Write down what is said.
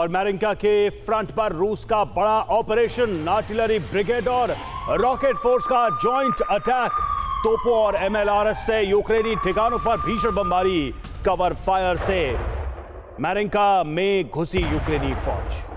और मैरिंका के फ्रंट पर रूस का बड़ा ऑपरेशन आर्टिलरी ब्रिगेड और रॉकेट फोर्स का जॉइंट अटैक। तोपों और एमएलआरएस से यूक्रेनी ठिकानों पर भीषण बमबारी, कवर फायर से। मैरिंका में घुसी यूक्रेनी फौज।